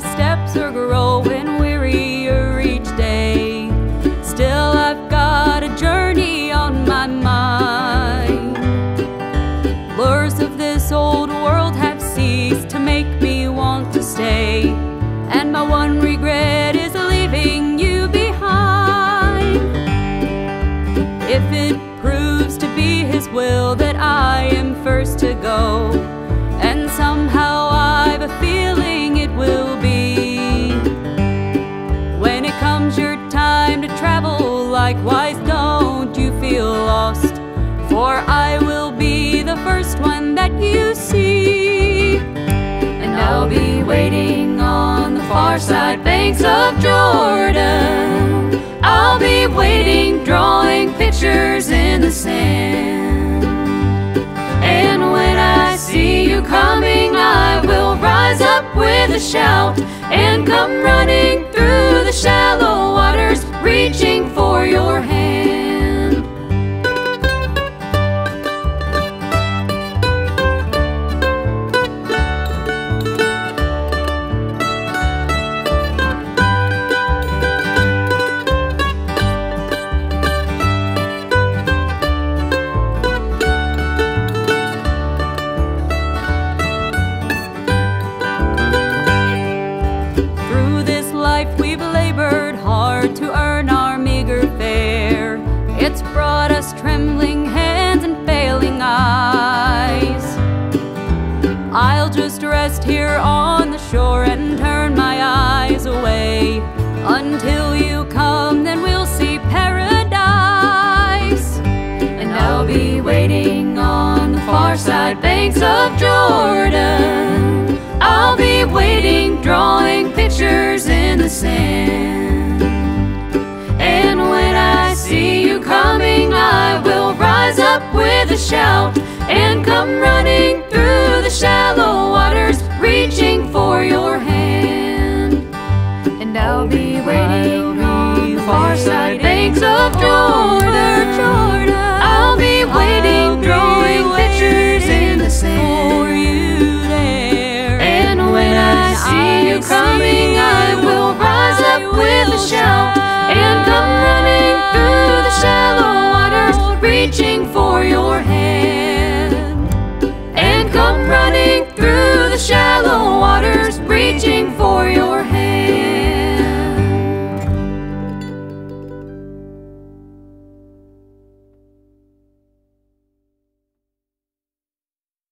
lost. Likewise don't you feel lost. For I will be the first one that you see. And I'll be waiting on the far side banks of Jordan. I'll be waiting, drawing pictures in the sand. And when I see you coming, I will rise up with a shout and come running rest here on the shore and turn my eyes away. Until you come, then we'll see paradise. And I'll be waiting on the far side banks of Jordan. I'll be waiting, drawing pictures in the sand. And when I see you coming, I will rise up with a shout and come running through the shallow banks of Jordan.